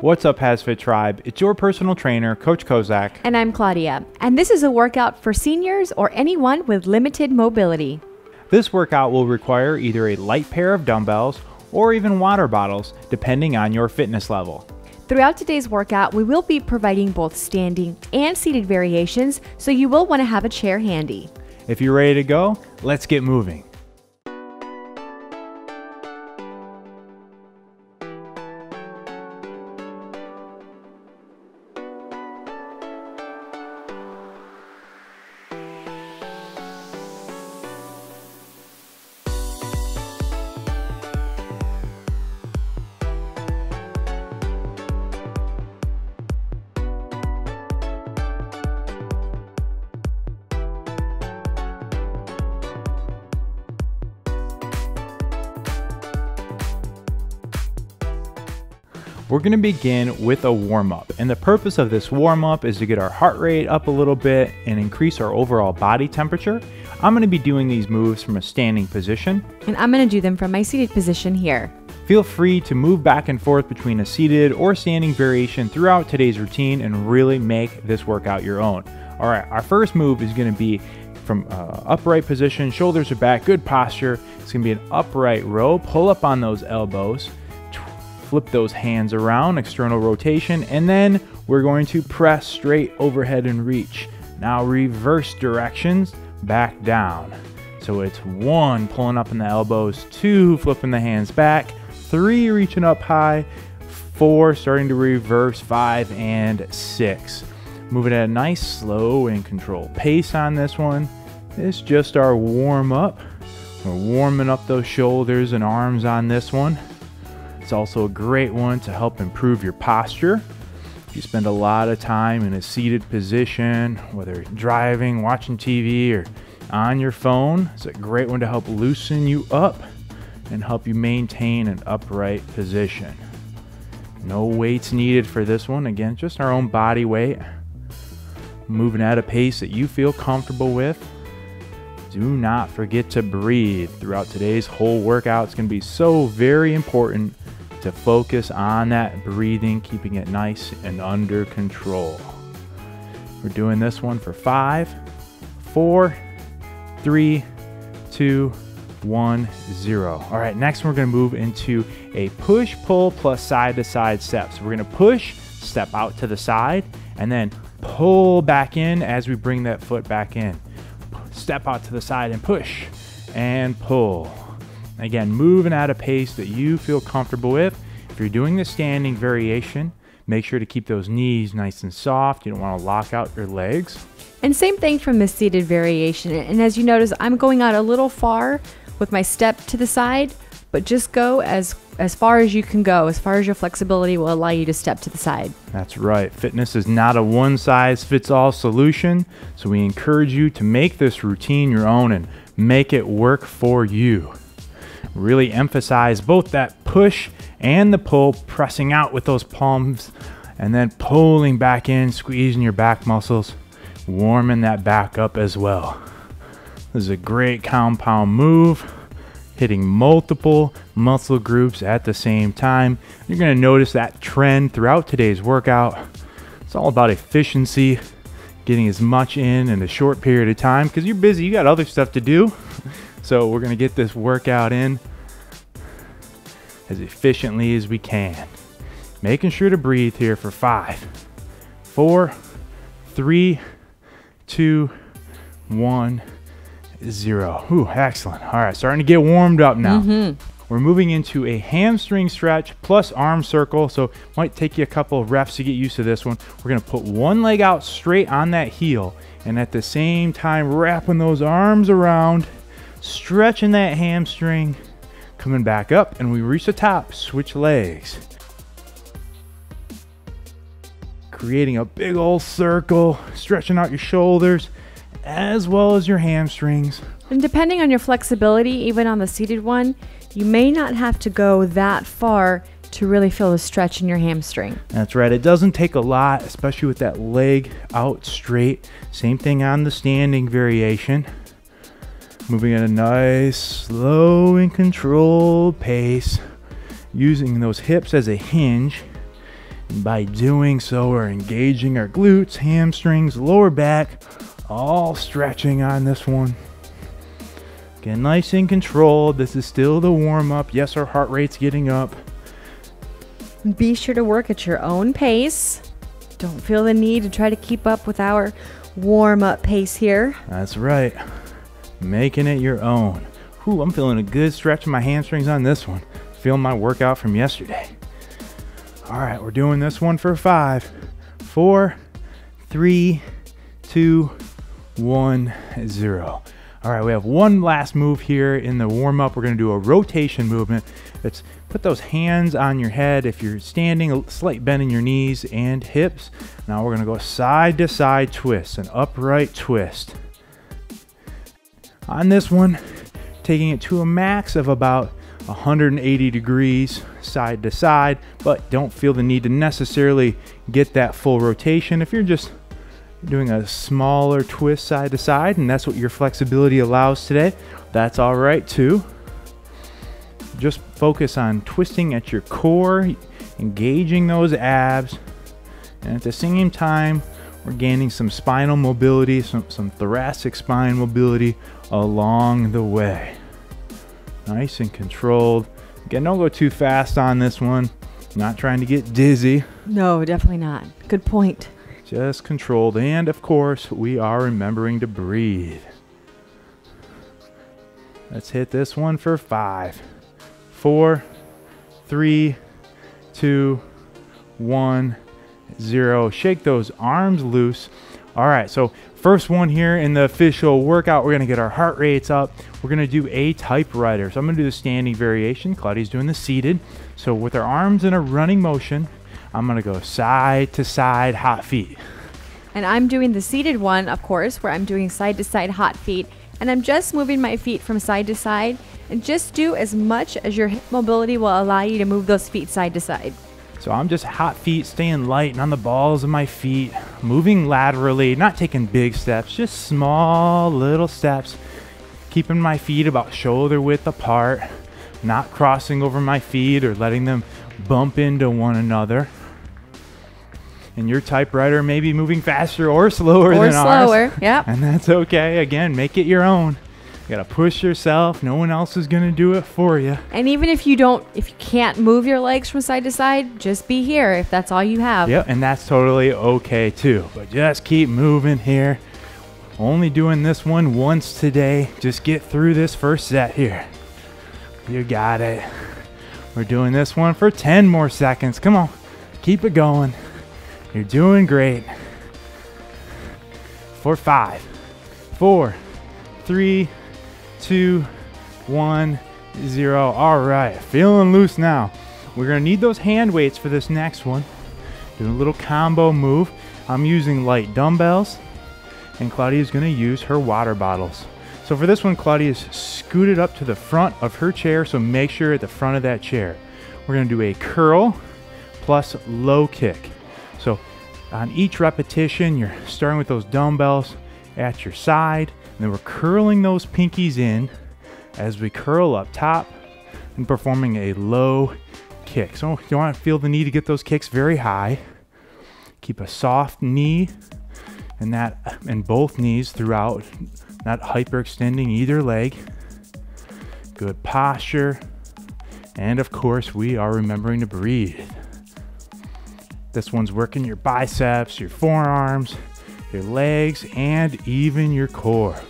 What's up, HASfit Tribe? It's your personal trainer, Coach Kozak. And I'm Claudia. And this is a workout for seniors or anyone with limited mobility. This workout will require either a light pair of dumbbells or even water bottles, depending on your fitness level. Throughout today's workout, we will be providing both standing and seated variations, so you will want to have a chair handy. If you're ready to go, let's get moving. We're gonna begin with a warm up. And the purpose of this warm up is to get our heart rate up a little bit and increase our overall body temperature. I'm gonna be doing these moves from a standing position. And I'm going to do them from my seated position here. Feel free to move back and forth between a seated or standing variation throughout today's routine and really make this workout your own. All right, our first move is gonna be from uh, upright position, shoulders are back, good posture. It's gonna be an upright row. Pull up on those elbows flip those hands around, external rotation, and then we're going to press straight overhead and reach. Now reverse directions, back down. So it's one, pulling up in the elbows, two, flipping the hands back, three, reaching up high, four, starting to reverse, five, and six. Moving at a nice, slow, and controlled pace on this one. It's just our warm up. We're warming up those shoulders and arms on this one. It's also a great one to help improve your posture. If you spend a lot of time in a seated position, whether driving, watching TV, or on your phone, it's a great one to help loosen you up and help you maintain an upright position. No weights needed for this one. Again, just our own body weight. Moving at a pace that you feel comfortable with. Do not forget to breathe throughout today's whole workout. It's going to be so very important to focus on that breathing, keeping it nice and under control. We're doing this one for five, four, three, two, one, zero. All right, next we're gonna move into a push, pull plus side to side steps. So we're gonna push, step out to the side, and then pull back in as we bring that foot back in. Step out to the side and push and pull. Again, moving at a pace that you feel comfortable with. If you're doing the standing variation, make sure to keep those knees nice and soft. You don't want to lock out your legs. And same thing from the seated variation. And as you notice, I'm going out a little far with my step to the side, but just go as as far as you can go, as far as your flexibility will allow you to step to the side. That's right. Fitness is not a one size fits all solution, so we encourage you to make this routine your own and make it work for you. Really emphasize both that push and the pull, pressing out with those palms and then pulling back in, squeezing your back muscles, warming that back up as well. This is a great compound move, hitting multiple muscle groups at the same time. You're gonna notice that trend throughout today's workout. It's all about efficiency, getting as much in in a short period of time because you're busy, you got other stuff to do. So we're gonna get this workout in as efficiently as we can. Making sure to breathe here for five, four, three, two, one, zero. Ooh, excellent. All right, starting to get warmed up now. Mm-hmm. We're moving into a hamstring stretch plus arm circle. So might take you a couple of reps to get used to this one. We're gonna put one leg out straight on that heel and at the same time wrapping those arms around, stretching that hamstring, coming back up and we reach the top, switch legs. Creating a big old circle, stretching out your shoulders as well as your hamstrings. And depending on your flexibility, even on the seated one, you may not have to go that far to really feel the stretch in your hamstring. That's right. It doesn't take a lot, especially with that leg out straight. Same thing on the standing variation. Moving at a nice, slow and controlled pace. Using those hips as a hinge. By doing so, we're engaging our glutes, hamstrings, lower back, all stretching on this one. Get nice and controlled. This is still the warm up. Yes, our heart rate's getting up. Be sure to work at your own pace. Don't feel the need to try to keep up with our warm up pace here. That's right. Making it your own. Ooh, I'm feeling a good stretch in my hamstrings on this one. Feeling my workout from yesterday. All right, we're doing this one for five, four, three, two, one, zero. All right, we have one last move here in the warm up. We're going to do a rotation movement. It's put those hands on your head if you're standing, a slight bend in your knees and hips. Now we're going to go side to side twist, an upright twist. On this one, taking it to a max of about 180 degrees side to side, but don't feel the need to necessarily get that full rotation. If you're just doing a smaller twist side to side, and that's what your flexibility allows today, that's all right too. Just focus on twisting at your core, engaging those abs, and at the same time, we're gaining some spinal mobility, some, some thoracic spine mobility along the way. Nice and controlled. Again, don't go too fast on this one. Not trying to get dizzy. No, definitely not. Good point. Just controlled. And of course, we are remembering to breathe. Let's hit this one for five, four, three, two, one, zero. Shake those arms loose. All right, so first one here in the official workout, we're gonna get our heart rates up. We're gonna do a typewriter. So I'm gonna do the standing variation. Claudia's doing the seated. So with our arms in a running motion, I'm gonna go side to side hot feet. And I'm doing the seated one, of course, where I'm doing side to side hot feet. And I'm just moving my feet from side to side. And just do as much as your hip mobility will allow you to move those feet side to side. So I'm just hot feet, staying light and on the balls of my feet, moving laterally, not taking big steps, just small little steps, keeping my feet about shoulder width apart, not crossing over my feet or letting them bump into one another. And your typewriter may be moving faster or slower Or than ours. Or slower. Yep. And that's okay. Again, make it your own. You gotta push yourself. No one else is gonna do it for you. And even if you don't, if you can't move your legs from side to side, just be here if that's all you have. Yep, and that's totally okay too. But just keep moving here. Only doing this one once today. Just get through this first set here. You got it. We're doing this one for 10 more seconds. Come on, keep it going. You're doing great. For five, four, three, two, one, zero. All right, feeling loose now. We're gonna need those hand weights for this next one. Doing a little combo move. I'm using light dumbbells, and Claudia's gonna use her water bottles. So for this one, Claudia's scooted up to the front of her chair, so make sure at the front of that chair. We're gonna do a curl plus low kick. So on each repetition, you're starting with those dumbbells at your side, and then we're curling those pinkies in as we curl up top and performing a low kick. So you want to feel the need to get those kicks very high. Keep a soft knee and that and both knees throughout, not hyperextending either leg. Good posture. And of course, we are remembering to breathe. This one's working your biceps, your forearms, your legs, and even your core.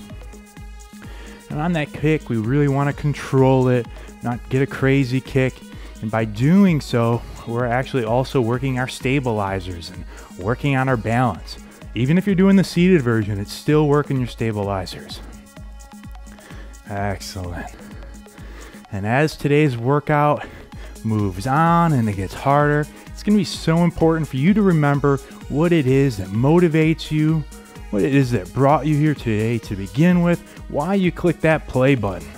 And on that kick, we really want to control it, not get a crazy kick. And by doing so, we're actually also working our stabilizers and working on our balance. Even if you're doing the seated version, it's still working your stabilizers. Excellent. And as today's workout moves on and it gets harder, it's going to be so important for you to remember what it is that motivates you, what it is that brought you here today to begin with, why you click that play button.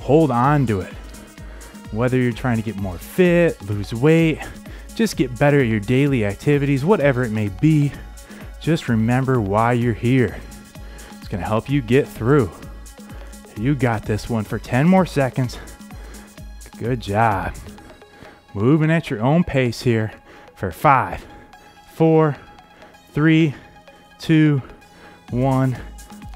Hold on to it. Whether you're trying to get more fit, lose weight, just get better at your daily activities, whatever it may be, just remember why you're here. It's going to help you get through. You got this one for 10 more seconds. Good job. Moving at your own pace here. for five, four, three, two, one,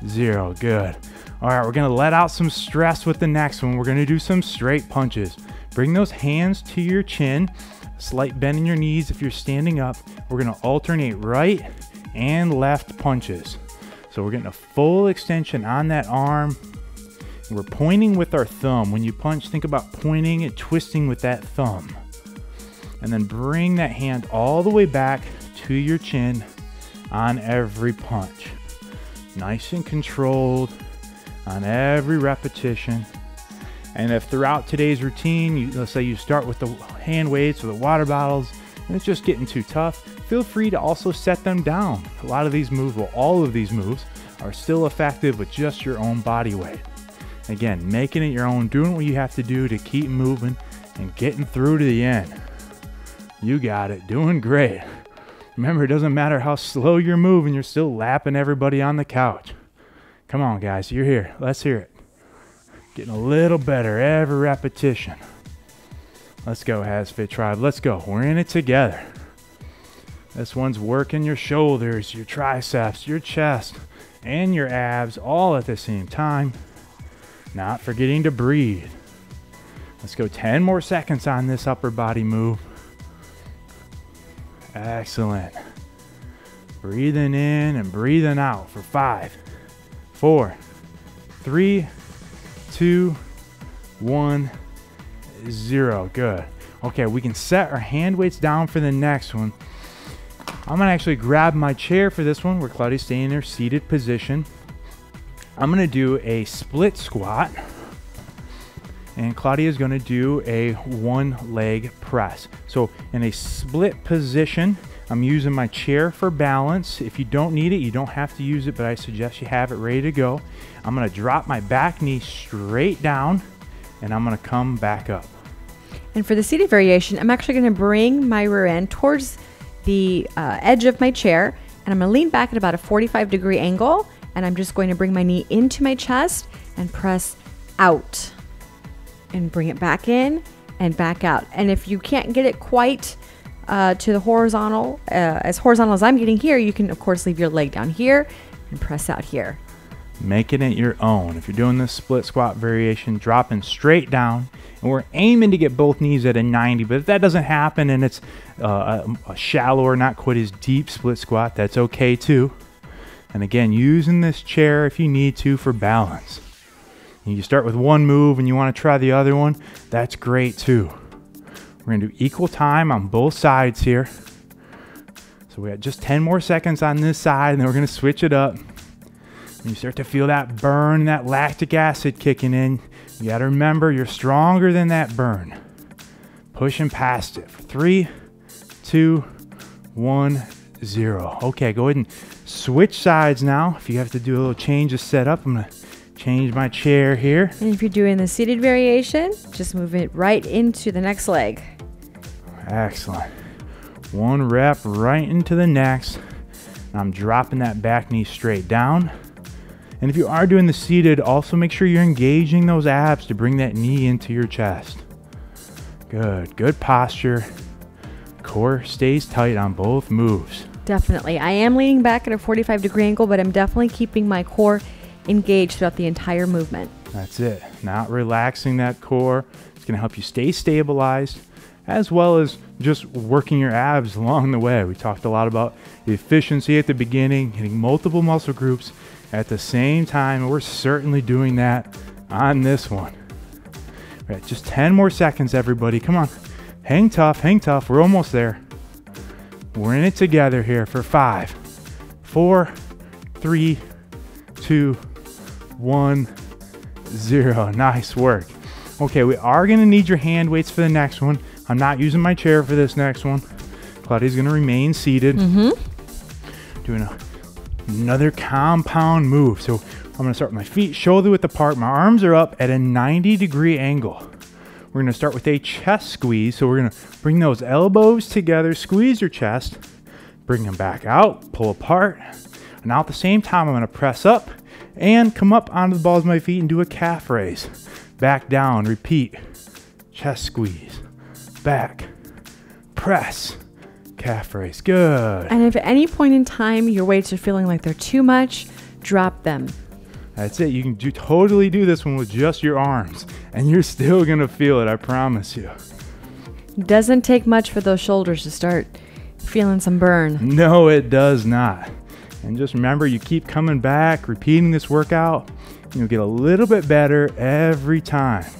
zero. Good. All right, we're gonna let out some stress with the next one. We're gonna do some straight punches. Bring those hands to your chin, slight bend in your knees if you're standing up. We're gonna alternate right and left punches. So we're getting a full extension on that arm. We're pointing with our thumb. When you punch, think about pointing and twisting with that thumb. And then bring that hand all the way back to your chin on every punch. Nice and controlled on every repetition. And if throughout today's routine, you, let's say you start with the hand weights or the water bottles, and it's just getting too tough, feel free to also set them down. A lot of these moves, well, all of these moves, are still effective with just your own body weight. Again, making it your own, doing what you have to do to keep moving and getting through to the end. You got it, doing great. Remember, it doesn't matter how slow you're moving, you're still lapping everybody on the couch. Come on, guys, you're here. Let's hear it. Getting a little better every repetition. Let's go, HASfit Tribe. Let's go. We're in it together. This one's working your shoulders, your triceps, your chest, and your abs all at the same time. Not forgetting to breathe. Let's go 10 more seconds on this upper body move. Excellent. Breathing in and breathing out for five, four, three, two, one, zero. Good. Okay, we can set our hand weights down for the next one. I'm gonna actually grab my chair for this one where Claudia's staying in her seated position. I'm gonna do a split squat and Claudia is going to do a one leg press. So in a split position, I'm using my chair for balance. If you don't need it, you don't have to use it, but I suggest you have it ready to go. I'm going to drop my back knee straight down and I'm going to come back up. And for the seated variation, I'm actually going to bring my rear end towards the uh, edge of my chair and I'm going to lean back at about a 45 degree angle and I'm just going to bring my knee into my chest and press out and bring it back in and back out. And if you can't get it quite uh, to the horizontal, uh, as horizontal as I'm getting here, you can of course leave your leg down here and press out here. Making it your own. If you're doing this split squat variation, dropping straight down, and we're aiming to get both knees at a 90, but if that doesn't happen and it's uh, a, a shallower, not quite as deep split squat, that's okay too. And again, using this chair if you need to for balance you start with one move and you want to try the other one, that's great too. We're going to do equal time on both sides here. So we got just 10 more seconds on this side and then we're going to switch it up. And you start to feel that burn, that lactic acid kicking in. You got to remember you're stronger than that burn. Pushing past it. Three, two, one, zero. Okay, go ahead and switch sides now. If you have to do a little change of setup, I'm going to Change my chair here. And if you're doing the seated variation, just move it right into the next leg. Excellent. One rep right into the next. I'm dropping that back knee straight down. And if you are doing the seated, also make sure you're engaging those abs to bring that knee into your chest. Good, good posture. Core stays tight on both moves. Definitely. I am leaning back at a 45 degree angle, but I'm definitely keeping my core engaged throughout the entire movement. That's it. Not relaxing that core. It's going to help you stay stabilized as well as just working your abs along the way. We talked a lot about efficiency at the beginning, hitting multiple muscle groups at the same time. And we're certainly doing that on this one. All right, just 10 more seconds, everybody. Come on. Hang tough, hang tough. We're almost there. We're in it together here for five, four, three, two, one, zero. Nice work. Okay, we are gonna need your hand weights for the next one. I'm not using my chair for this next one. Claudia's gonna remain seated. Mm-hmm. Doing a, another compound move. So I'm gonna start with my feet shoulder width apart. My arms are up at a 90 degree angle. We're gonna start with a chest squeeze. So we're gonna bring those elbows together, squeeze your chest, bring them back out, pull apart. And now at the same time, I'm gonna press up and come up onto the balls of my feet and do a calf raise. Back down, repeat. Chest squeeze. Back. Press. calf raise. Good. And if at any point in time your weights are feeling like they're too much, drop them. That's it. You can do, totally do this one with just your arms, and you're still going to feel it, I promise you. Doesn't take much for those shoulders to start feeling some burn. No, it does not. And just remember, you keep coming back, repeating this workout, you'll get a little bit better every time.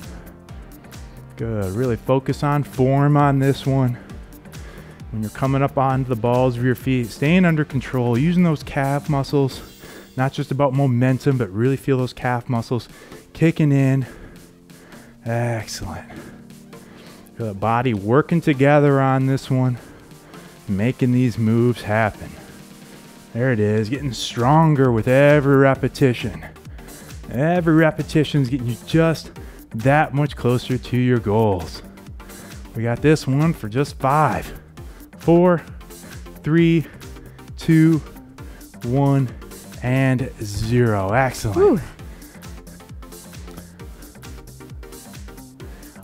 Good. Really focus on form on this one. When you're coming up onto the balls of your feet, staying under control, using those calf muscles. Not just about momentum, but really feel those calf muscles kicking in. Excellent. Feel the body working together on this one, making these moves happen. There it is, getting stronger with every repetition. Every repetition is getting you just that much closer to your goals. We got this one for just five, four, three, two, one, and zero. Excellent. Whew.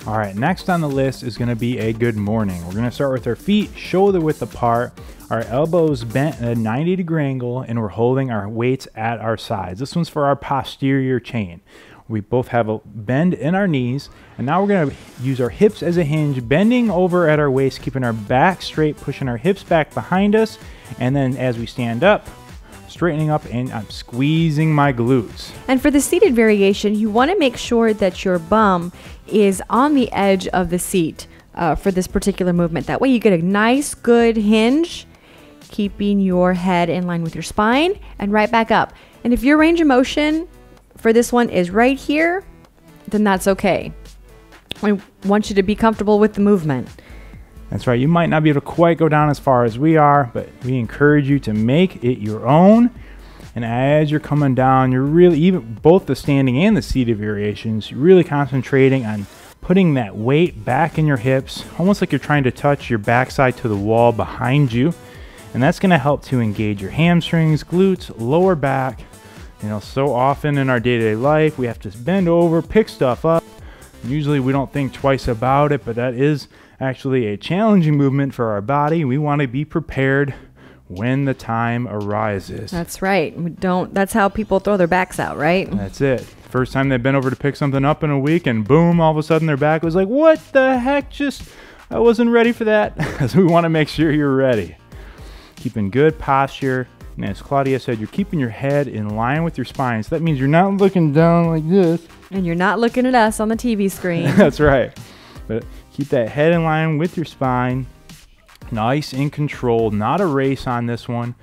All right, next on the list is going to be a good morning. We're going to start with our feet shoulder width apart, our elbows bent at a 90 degree angle, and we're holding our weights at our sides. This one's for our posterior chain. We both have a bend in our knees, and now we're going to use our hips as a hinge, bending over at our waist, keeping our back straight, pushing our hips back behind us, and then as we stand up, straightening up and I'm squeezing my glutes. And for the seated variation, you want to make sure that your bum is on the edge of the seat uh, for this particular movement. That way, you get a nice, good hinge, keeping your head in line with your spine and right back up. And if your range of motion for this one is right here, then that's okay. I want you to be comfortable with the movement. That's right. You might not be able to quite go down as far as we are, but we encourage you to make it your own. And as you're coming down, you're really, even both the standing and the seated variations, you're really concentrating on putting that weight back in your hips, almost like you're trying to touch your backside to the wall behind you. And that's going to help to engage your hamstrings, glutes, lower back. You know, so often in our day to day life, we have to bend over, pick stuff up. Usually we don't think twice about it, but that is actually a challenging movement for our body. We want to be prepared when the time arises. That's right. We don't that's how people throw their backs out, right? That's it. First time they've been over to pick something up in a week and boom, all of a sudden their back was like, "What the heck? Just I wasn't ready for that." so we want to make sure you're ready. Keeping good posture. And as Claudia said, you're keeping your head in line with your spine. So that means you're not looking down like this. And you're not looking at us on the TV screen. That's right. But keep that head in line with your spine. Nice and controlled. Not a race on this one.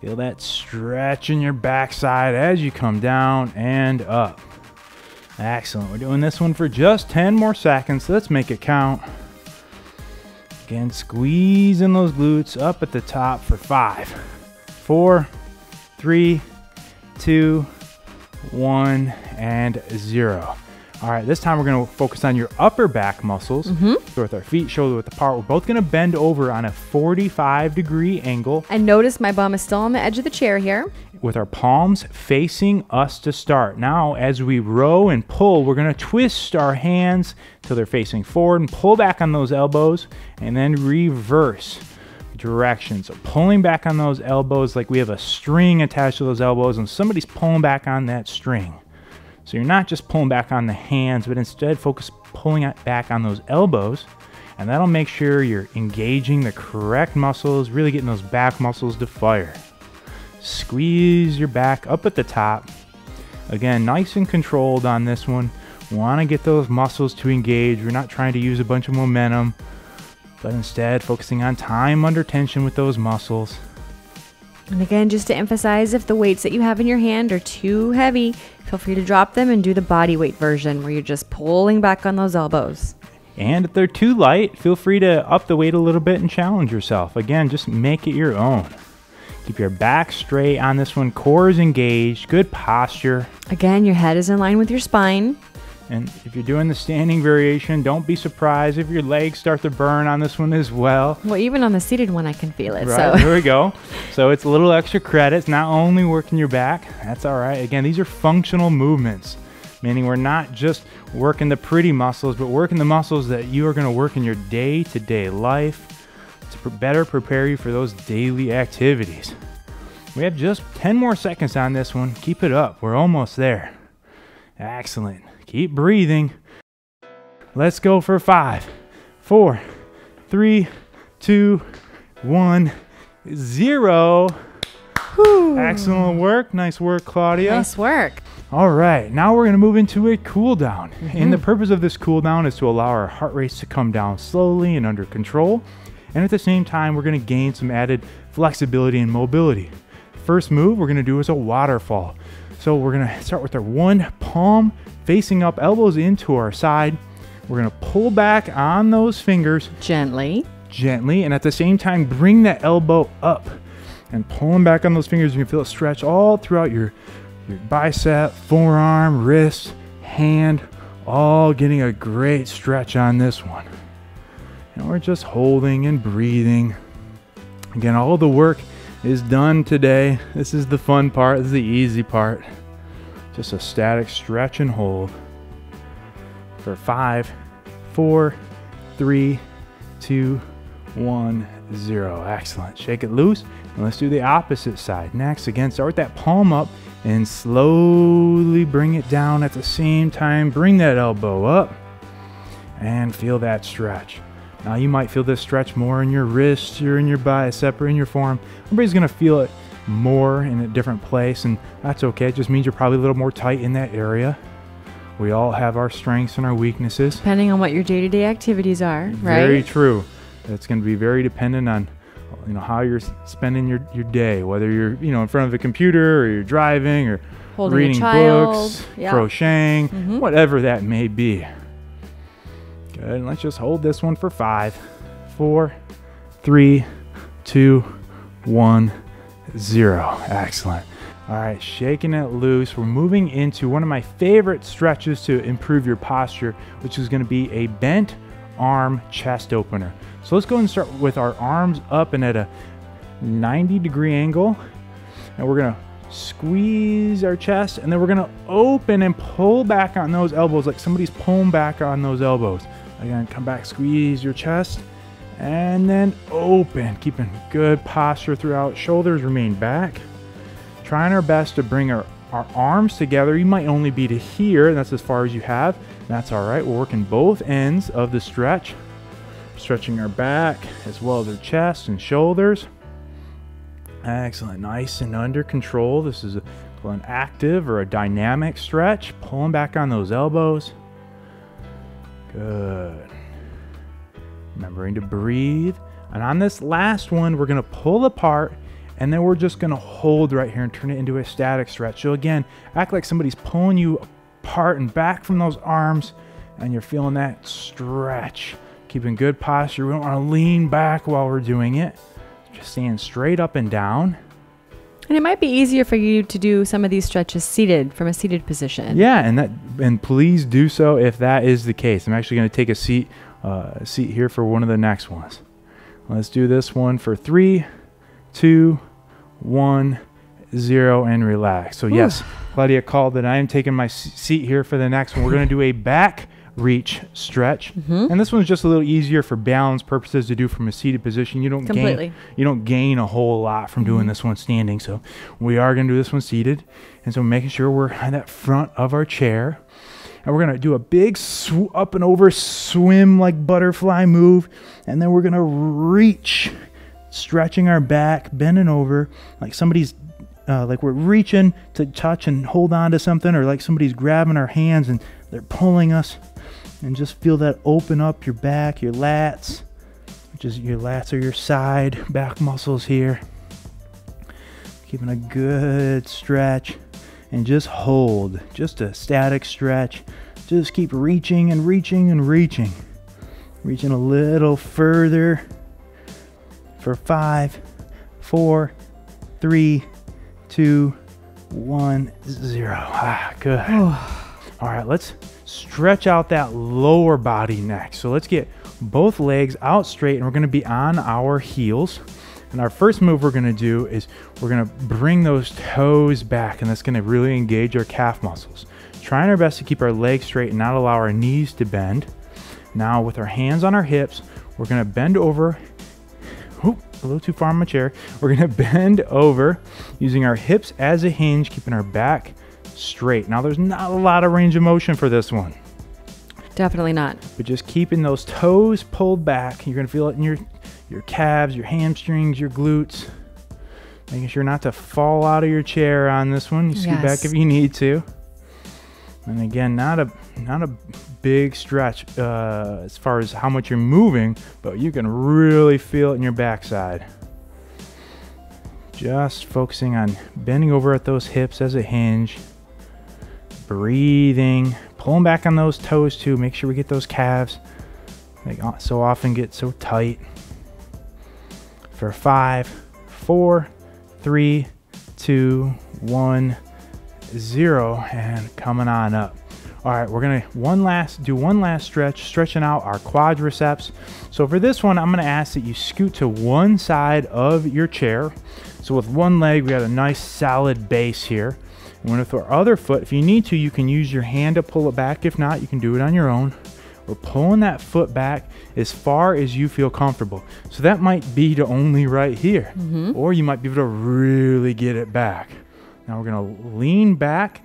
Feel that stretch in your backside as you come down and up. Excellent. We're doing this one for just 10 more seconds. Let's make it count. Again, squeezing those glutes up at the top for five, four, three, two, one, and zero. All right, this time we're gonna focus on your upper back muscles. Mm-hmm. So with our feet shoulder width apart, we're both gonna bend over on a 45 degree angle and notice my bum is still on the edge of the chair here. with our palms facing us to start. Now, as we row and pull, we're gonna twist our hands till they're facing forward and pull back on those elbows and then reverse direction. So pulling back on those elbows like we have a string attached to those elbows and somebody's pulling back on that string. So you're not just pulling back on the hands, but instead focus pulling back on those elbows. And that'll make sure you're engaging the correct muscles, really getting those back muscles to fire. Squeeze your back up at the top. Again, nice and controlled on this one. Want to get those muscles to engage. We're not trying to use a bunch of momentum, but instead focusing on time under tension with those muscles. And again, just to emphasize, if the weights that you have in your hand are too heavy, feel free to drop them and do the body weight version where you're just pulling back on those elbows. And if they're too light, feel free to up the weight a little bit and challenge yourself. Again, just make it your own. Keep your back straight on this one, core is engaged, good posture. Again, your head is in line with your spine. And if you're doing the standing variation, don't be surprised if your legs start to burn on this one as well. Well, even on the seated one, I can feel it. Right, So there we go. So it's a little extra credit. It's not only working your back, that's all right. Again, these are functional movements, meaning we're not just working the pretty muscles, but working the muscles that you are going to work in your day to day life. to better prepare you for those daily activities. We have just 10 more seconds on this one. Keep it up. We're almost there. Excellent. Keep breathing. Let's go for five, four, three, two, one, zero. Excellent work. Nice work, Claudia. Nice work. All right, now we're going to move into a cool down. And the mm-hmm. purpose of this cool down is to allow our heart rates to come down slowly and under control. And at the same time, we're going to gain some added flexibility and mobility. First move we're going to do is a waterfall. So we're going to start with our one palm facing up, elbows into our side. We're going to pull back on those fingers Gently. gently and at the same time bring that elbow up and pulling back on those fingers you can feel it stretch all throughout your your bicep forearm wrist hand all getting a great stretch on this one and we're just holding and breathing again all the work is done today this is the fun part this is the easy part just a static stretch and hold for five four three two one, zero. Excellent. Shake it loose. And let's do the opposite side. Next, again, start with that palm up and slowly bring it down at the same time. Bring that elbow up and feel that stretch. Now, you might feel this stretch more in your wrist, or in your bicep, or in your forearm. Everybody's going to feel it more in a different place, and that's okay. It just means you're probably a little more tight in that area. We all have our strengths and our weaknesses. Depending on what your day to day activities are, right? Very true. It's going to be very dependent on you know how you're spending your, your day, whether you're you know in front of a computer or you're driving or Holding reading books, yeah. crocheting, Mhm. whatever that may be. Good. And let's just hold this one for five, four, three, two, one, zero. Excellent. All right, shaking it loose. We're moving into one of my favorite stretches to improve your posture, which is going to be a bent arm chest opener. So let's go and start with our arms up and at a 90 degree angle. And we're going to squeeze our chest and then we're going to open and pull back on those elbows like somebody's pulling back on those elbows. Again, come back, squeeze your chest and then open, keeping good posture throughout. Shoulders remain back. Trying our best to bring our, our arms together. You might only be to here, and that's as far as you have. That's all right. We're working both ends of the stretch, stretching our back as well as our chest and shoulders. Excellent. Nice and under control. This is an active or a dynamic stretch. Pulling back on those elbows. Good. Remembering to breathe. And on this last one, we're to pull apart and then we're just to hold right here and turn it into a static stretch. So again, act like somebody's pulling you apart and back from those arms and you're feeling that stretch. Keeping good posture. We don't want to lean back while we're doing it. Just staying straight up and down. And it might be easier for you to do some of these stretches seated from a seated position. Yeah, and that and please do so if that is the case. I'm actually going to take a seat uh, seat here for one of the next ones. Let's do this one for three, two, one, zero, and relax. So yes, Claudia called that I am taking my seat here for the next one. We're going to do a back reach stretch, Mm-hmm. and this one's just a little easier for balance purposes to do from a seated position. You don't Completely. gain you don't gain a whole lot from doing this one standing. So we are going to do this one seated, and so making sure we're at that front of our chair. And we're gonna do a big sw- up and over swim like butterfly move, and then we're gonna reach, stretching our back, bending over like somebody's, uh, like we're reaching to touch and hold on to something, or like somebody's grabbing our hands and they're pulling us, and just feel that open up your back, your lats, which is your lats are your side back muscles here. Keeping a good stretch and just hold. Just a static stretch. Just keep reaching and reaching and reaching. Reaching a little further for five, four, three, two, one, zero. Ah, good. All right, let's stretch out that lower body next. So let's get both legs out straight and we're going to be on our heels. And our first move we're going to do is we're going to bring those toes back and that's going to really engage our calf muscles. Trying our best to keep our legs straight and not allow our knees to bend. Now with our hands on our hips, we're going to bend over a little too far on my chair. We're gonna bend over using our hips as a hinge, keeping our back straight. Now there's not a lot of range of motion for this one, Definitely not. but just keeping those toes pulled back. You're gonna feel it in your your calves, your hamstrings, your glutes. Making sure not to fall out of your chair on this one. You scoot back if you need to. And again, not a not a big stretch uh, as far as how much you're moving, but you can really feel it in your backside. Just focusing on bending over at those hips as a hinge, breathing, pulling back on those toes too. Make sure we get those calves. They uh, so often get so tight. For five, four, three, two, one, zero, and coming on up. All right, we're gonna one last do one last stretch, stretching out our quadriceps. So for this one, I'm gonna ask that you scoot to one side of your chair. So with one leg, we got a nice solid base here. And with our other foot, if you need to, you can use your hand to pull it back. If not, you can do it on your own. We're pulling that foot back as far as you feel comfortable. So that might be to only right here, mm-hmm. or you might be able to really get it back. Now we're gonna lean back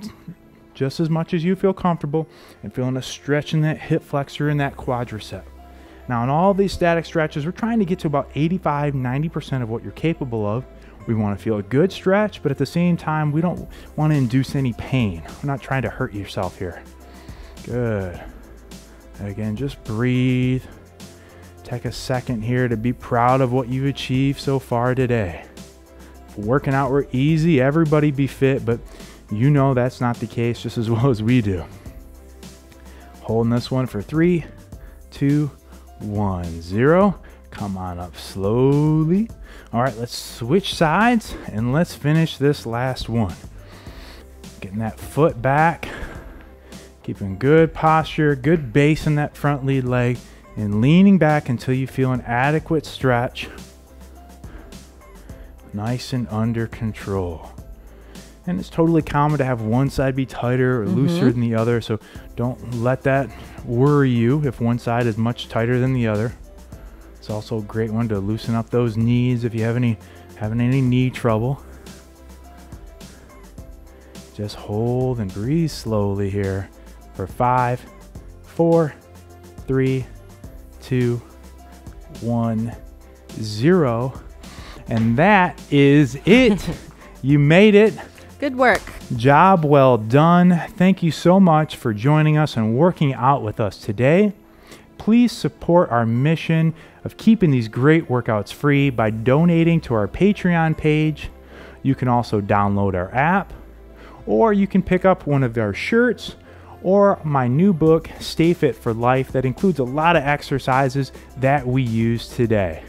just as much as you feel comfortable and feeling a stretch in that hip flexor and that quadricep. Now, in all these static stretches, we're trying to get to about 85 90% of what you're capable of. We want to feel a good stretch, but at the same time, we don't want to induce any pain. We're not trying to hurt yourself here. Good. And again, just breathe. Take a second here to be proud of what you've achieved so far today. If working out were easy, everybody be fit, but you know that's not the case just as well as we do. Holding this one for three, two, one, zero. Come on up slowly. All right, let's switch sides and let's finish this last one. Getting that foot back, keeping good posture, good base in that front lead leg, and leaning back until you feel an adequate stretch. Nice and under control. And it's totally common to have one side be tighter or mm-hmm. looser than the other, so don't let that worry you if one side is much tighter than the other. It's also a great one to loosen up those knees if you have any having any knee trouble. Just hold and breathe slowly here for five, four, three, two, one, zero. And that is it. you made it. Good work. Job well done. Thank you so much for joining us and working out with us today. Please support our mission of keeping these great workouts free by donating to our Patreon page. You can also download our app, or you can pick up one of our shirts or my new book, Stay Fit for Life, that includes a lot of exercises that we use today.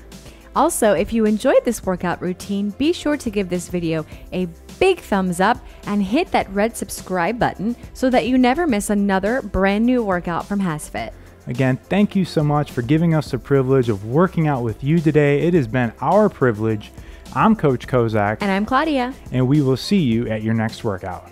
Also, if you enjoyed this workout routine, be sure to give this video a big thumbs up and hit that red subscribe button so that you never miss another brand new workout from HASfit. Again, thank you so much for giving us the privilege of working out with you today. It has been our privilege. I'm Coach Kozak, And I'm Claudia. and we will see you at your next workout.